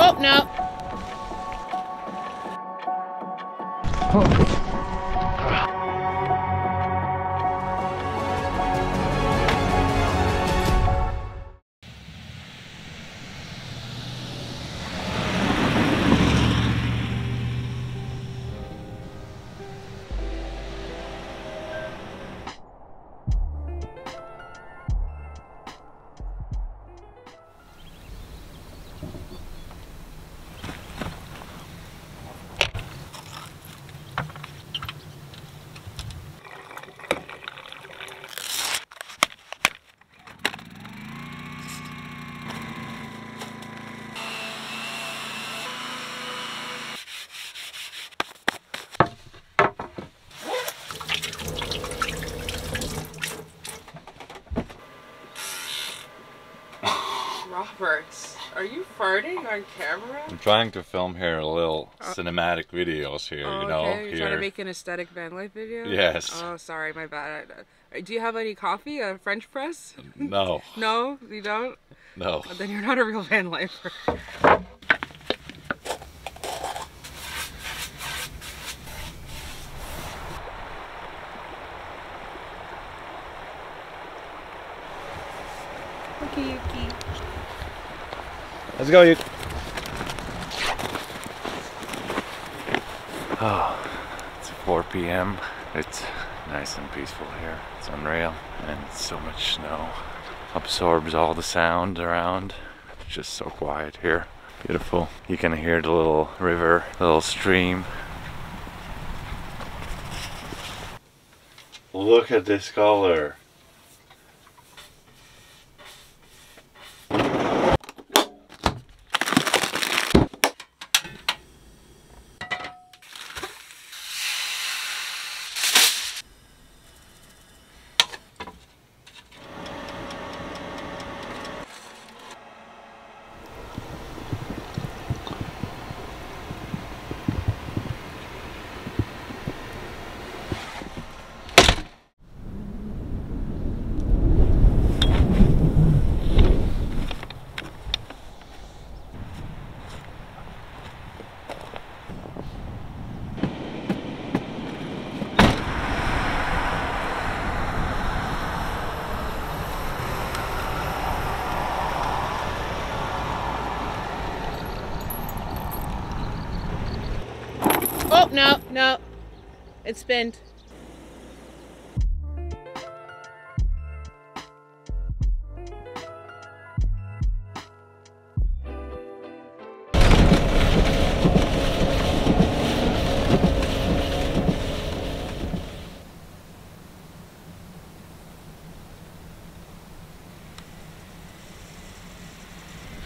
Oh, no. Roberts, farting on camera? I'm trying to film here a little cinematic videos here, Oh, you know. okay. You're trying to make an aesthetic van life video? Yes. Oh, sorry, my bad. Uh, Do you have any coffee? A French press? No, No, you don't? no. Then you're not a real van lifer. Okay, Yuki. Let's go, you. Oh, it's 4 p.m. It's nice and peaceful here. It's unreal, and so much snow absorbs all the sound around. It's just so quiet here. Beautiful. You can hear the little river, little stream. Look at this color. Oh, no, no. It's bent.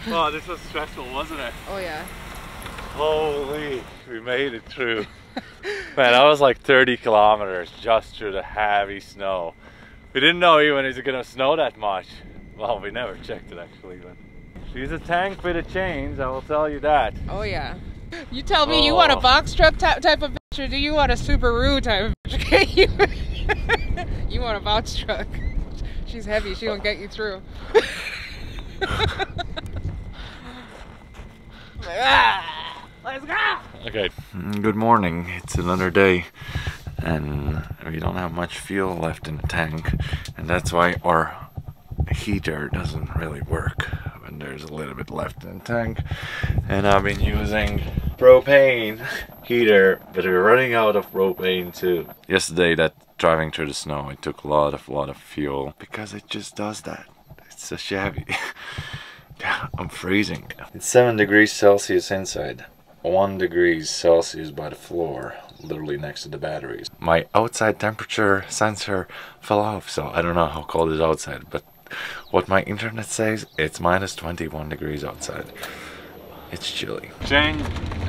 Oh, this was stressful, wasn't it? Oh, yeah. Holy, we made it through. Man, I was like 30 kilometers just through the heavy snow. We didn't know even it's gonna snow that much. Well, we never checked it actually, but she's a tank with a chains, I will tell you that. Oh, yeah. You tell me you want a Oh. box truck ty- type of bitch or do you want a Subaru type of bitch? You, want a box truck. She's heavy, she don't get you through. Ah, Let's go! Okay. Mm, good morning. It's another day, and we don't have much fuel left in the tank, and that's why our heater doesn't really work when there's a little bit left in the tank. And I've been using propane heater, but we're running out of propane too. Yesterday, that driving through the snow, it took a lot of lot of fuel because it just does that. It's so shabby. I'm freezing. It's 7 degrees Celsius inside, 1 degrees Celsius by the floor, literally next to the batteries. My outside temperature sensor fell off, so I don't know how cold it is outside, but what my internet says, it's minus 21 degrees outside. It's chilly. Change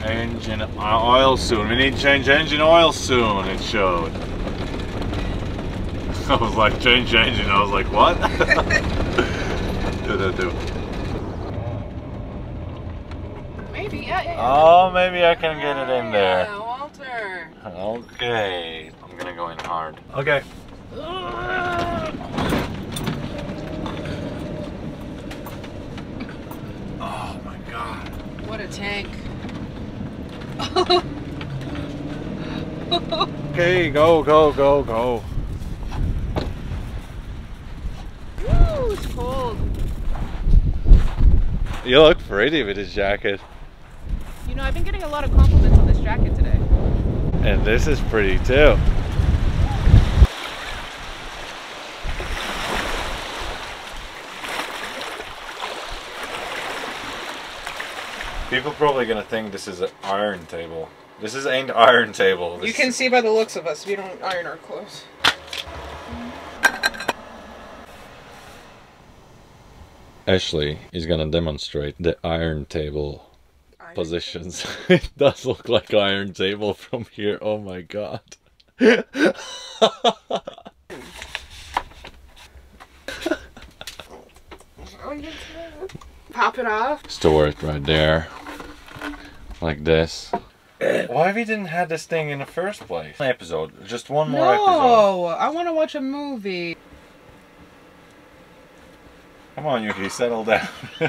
engine oil soon. We need to change engine oil soon, it showed. I was like, change engine. I was like, what? do, do, do. Maybe, yeah, yeah. Oh, maybe I can get it in there. Yeah, Walter. Okay, I'm gonna go in hard. Okay. Oh my god. What a tank. Okay, go, go, go, go. Woo, it's cold. You look pretty with this jacket. You know, I've been getting a lot of compliments on this jacket today. And this is pretty too. People are probably gonna think this is an iron table. This is ain't iron table. You can see by the looks of us, we don't iron our clothes. Ashley is gonna demonstrate the iron table positions. it does look like iron table from here. Oh my god. Pop it off. Store it right there. Like this. Why we didn't have this thing in the first place? Episode. Just one more episode. No, I want to watch a movie. Come on, Yuki, settle down.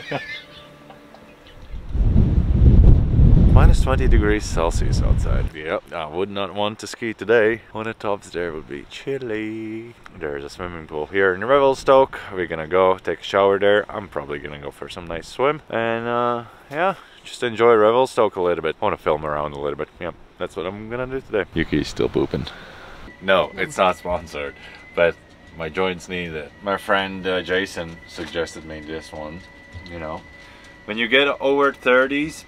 Minus 20 degrees Celsius outside. Yep, I would not want to ski today. When the tops there would be chilly. There's a swimming pool here in Revelstoke. We're gonna go take a shower there. I'm probably gonna go for some nice swim. And uh, yeah, just enjoy Revelstoke a little bit. I want to film around a little bit. Yeah, that's what I'm gonna do today. Yuki's still pooping. No, it's not sponsored, but my joints need it. My friend uh, Jason suggested me this one. You know, when you get over 30s,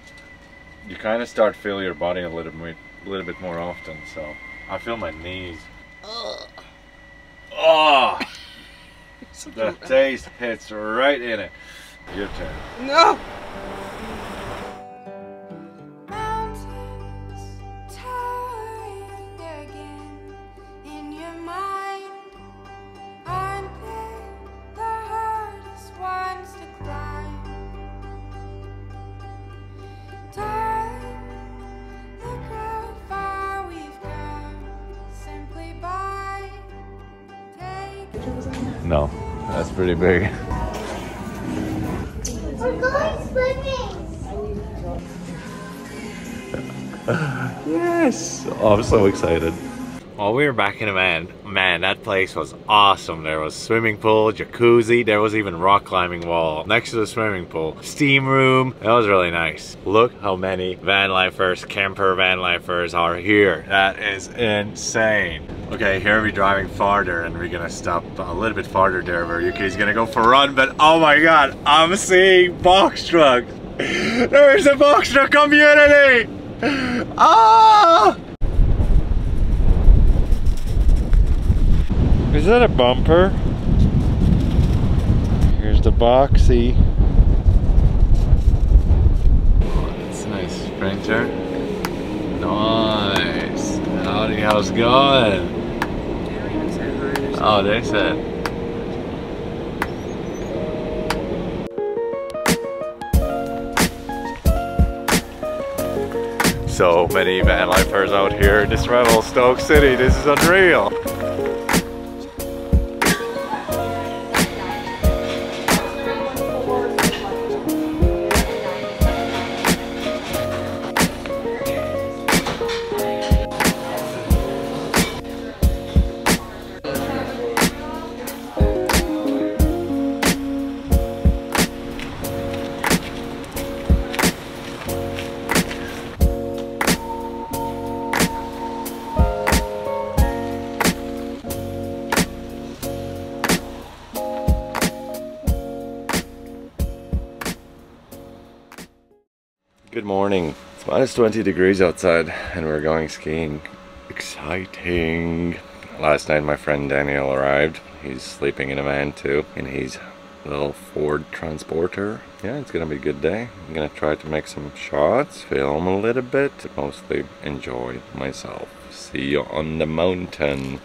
you kind of start feel your body a little bit, a little bit more often. So I feel my knees. Oh, the taste hits right in it. Your turn. No. Pretty big. We're going swimming. Yes! Oh, I'm so excited. Well, we were back in a man. Man, that place was awesome. There was swimming pool, jacuzzi, there was even rock climbing wall next to the swimming pool. Steam room. That was really nice. Look how many van lifers, camper van lifers are here. That is insane. Okay, here we're driving farther and we're gonna stop a little bit farther there where Yuki's gonna go for a run, but oh my god, I'm seeing box trucks. There's a box truck community! Ah! Is that a bumper? Here's the boxy. That's a nice Sprinter. Nice. Howdy, how's it going? Oh, they said. So many van lifers out here in this Revelstoke City. This is unreal. Morning. It's minus 20 degrees outside and we're going skiing. Exciting. Last night my friend Daniel arrived. He's sleeping in a van too in his little Ford Transporter. Yeah, it's gonna be a good day. I'm gonna try to make some shots, film a little bit, mostly enjoy myself. See you on the mountain.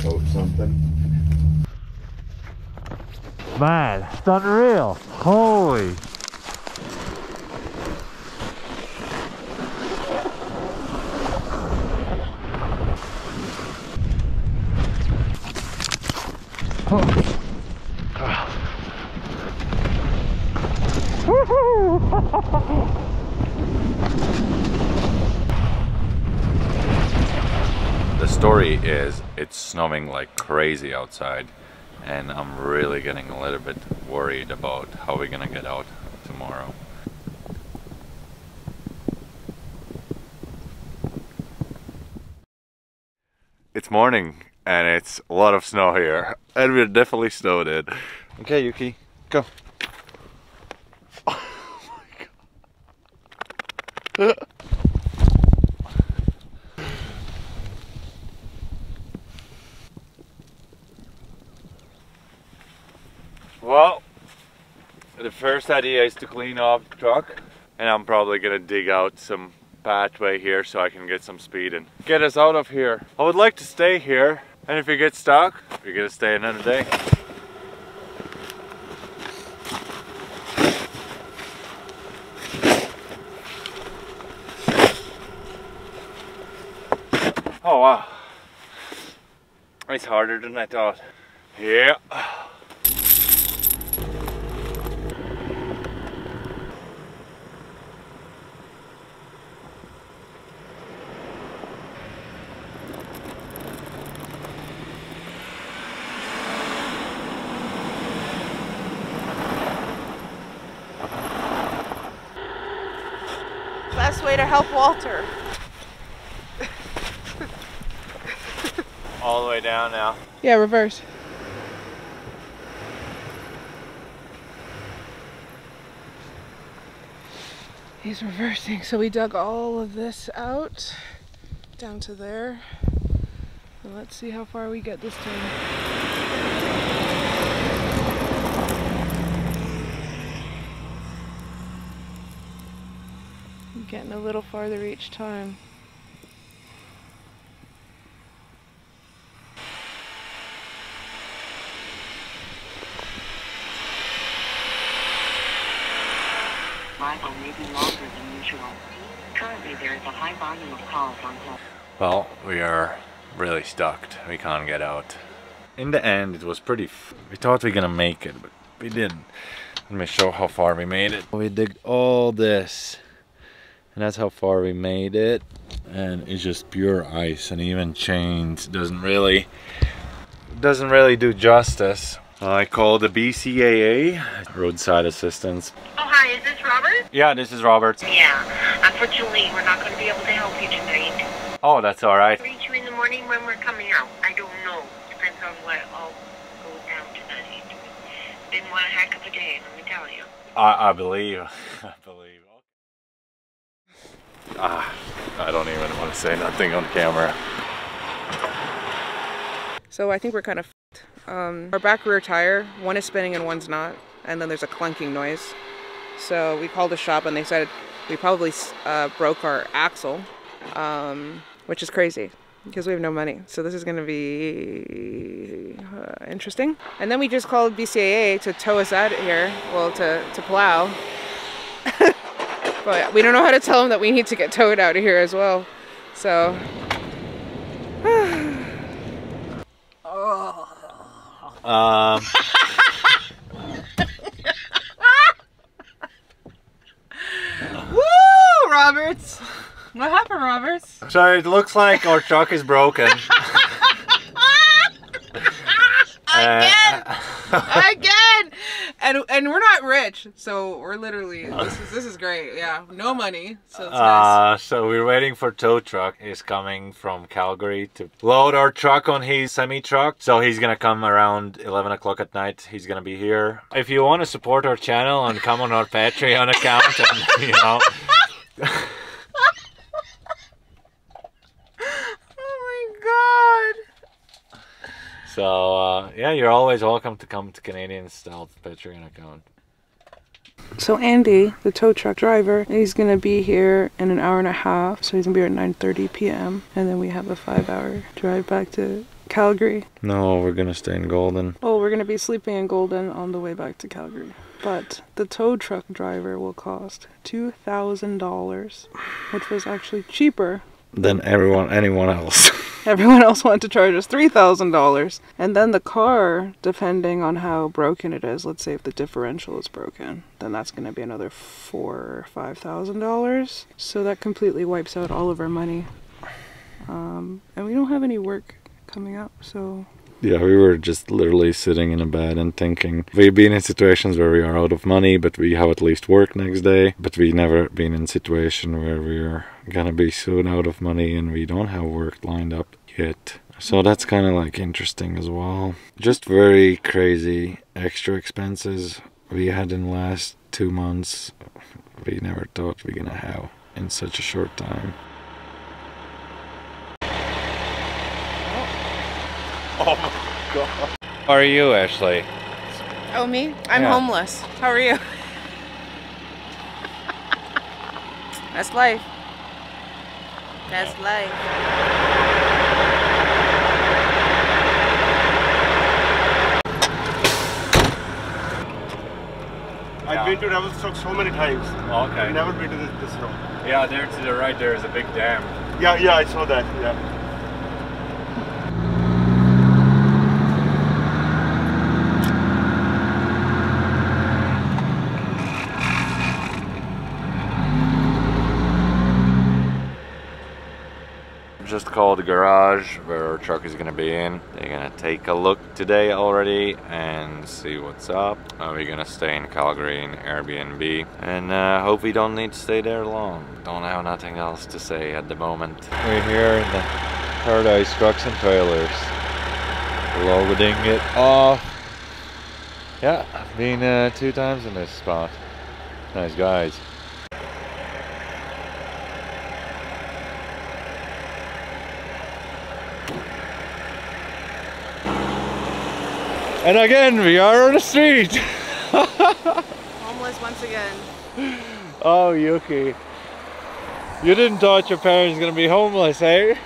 Hope something. Man, it's unreal. Holy The story is it's snowing like crazy outside and I'm really getting a little bit worried about how we're gonna get out tomorrow. It's morning and it's a lot of snow here and we're definitely snowed in. Okay Yuki, go. Oh well, the first idea is to clean off the truck and I'm probably gonna dig out some pathway here so I can get some speed and get us out of here. I would like to stay here and if you get stuck, you're gonna stay another day. Oh wow. It's harder than I thought. Yeah. Best way to help Walter. All the way down now. Yeah, reverse. He's reversing. So we dug all of this out down to there. And let's see how far we get this time. Getting a little farther each time. Arrival may be longer than usual. Currently, there is a high volume of calls on hold. Well, we are really stuck. We can't get out. In the end, it was pretty. F- we thought we were gonna make it, but we didn't. Let me show how far we made it. We did all this, and that's how far we made it. And it's just pure ice, and even chains doesn't really doesn't really do justice. I called the BCAA, roadside assistance. Oh, hi, is this Robert? Yeah, this is Robert. Yeah. Unfortunately, we're not going to be able to help you tonight. Oh, that's all right. Reach you in the morning when we're coming out. I don't know. Depends on what all goes down tonight. Been one heck of a day, let me tell you. I, I believe. Ah, I don't even want to say nothing on camera. So I think we're kind of f***ed. Um, our back rear tire, one is spinning and one's not, and then there's a clunking noise. So we called the shop and they said we probably uh, broke our axle, um, which is crazy because we have no money. So this is going to be uh, interesting. And then we just called BCAA to tow us out here, well, to, to plow. But we don't know how to tell them that we need to get towed out of here as well. So Um, Woo, Roberts. What happened, Roberts? so it looks like our truck is broken. again, Uh, again, and and we're not rich, so we're literally this is this is great. Yeah, no money, so it's nice. uh, so we're waiting for tow truck. He's coming from Calgary to load our truck on his semi truck. So he's gonna come around 11 o'clock at night. He's gonna be here. If you want to support our channel and come on our Patreon account, and you know. Oh my So uh, yeah, you're always welcome to come to Canadian Stealth Patreon account. So Andy, the tow truck driver, he's gonna be here in an hour and a half. So he's gonna be here at 9:30 p.m. and then we have a five-hour drive back to Calgary. No, we're gonna stay in Golden. Oh, we're gonna be sleeping in Golden on the way back to Calgary. But the tow truck driver will cost two thousand dollars, which was actually cheaper Than everyone, anyone else. Everyone else wanted to charge us $3,000. And then the car, depending on how broken it is, let's say if the differential is broken, then that's going to be another four or $5,000. So that completely wipes out all of our money. Um, and we don't have any work coming up, so Yeah, we were just literally sitting in a bed and thinking. We've been in situations where we are out of money, but we have at least work next day. But we never been in situation where we're gonna be soon out of money and we don't have work lined up yet. So that's kind of like interesting as well. Just very crazy extra expenses we had in the last two months. We never thought we're gonna have in such a short time. How are you, Ashley? Oh, me? I'm Yeah. homeless. How are you? That's life. That's life. I've been to Revelstoke so many times. Oh, okay. I've never been to this, this road. Yeah, there to the right there is a big dam. Yeah, yeah, I saw that. Yeah. Just called the garage where our truck is gonna be in. They're gonna take a look today already and see what's up. We're gonna stay in Calgary in Airbnb and uh, hope we don't need to stay there long. Don't have nothing else to say at the moment. We're here in the Paradise Trucks and Trailers. Loading it off. Yeah, I've been uh, two times in this spot. Nice guys. And again, we are on the street. Homeless once again. Oh, Yuki. You didn't thought your parents gonna be homeless, eh?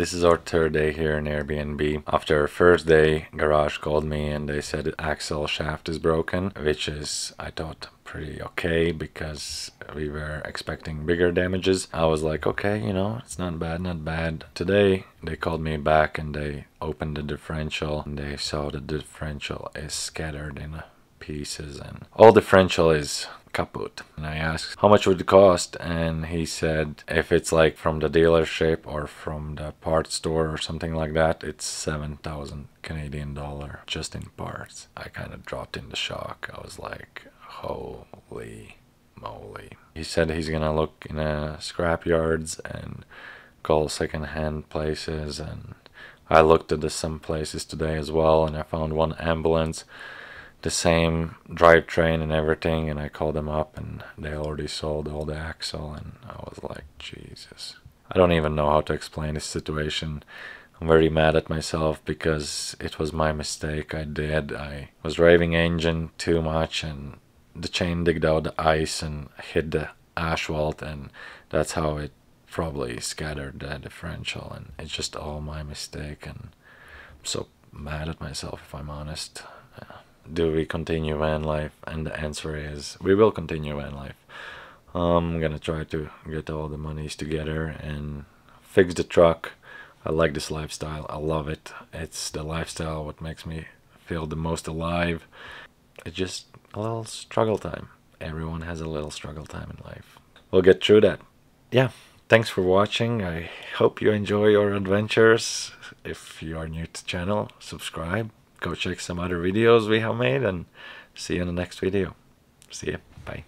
This is our third day here in Airbnb. After our first day, Garage called me and they said axle shaft is broken, which is, I thought, pretty okay because we were expecting bigger damages. I was like, okay, you know, it's not bad, not bad. Today, they called me back and they opened the differential and they saw the differential is scattered in pieces and all differential is kaput. And I asked how much would it cost and he said if it's like from the dealership or from the parts store or something like that it's 7000 Canadian dollar just in parts. I kind of dropped in the shock. I was like holy moly. He said he's gonna look in uh, scrap yards and call second hand places and I looked at some places today as well and I found one ambulance the same drivetrain and everything and I called them up and they already sold all the axle and I was like Jesus. I don't even know how to explain this situation. I'm very mad at myself because it was my mistake. I did. I was driving engine too much and the chain digged out the ice and hit the asphalt and that's how it probably scattered the differential and it's just all my mistake and I'm so mad at myself if I'm honest. Uh, do we continue van life? And the answer is we will continue van life. I'm gonna try to get all the monies together and fix the truck. I like this lifestyle. I love it. It's the lifestyle what makes me feel the most alive. It's just a little struggle time. Everyone has a little struggle time in life. We'll get through that. Yeah. Thanks for watching. I hope you enjoy your adventures. If you are new to the channel subscribe go check some other videos we have made and see you in the next video. See ya. Bye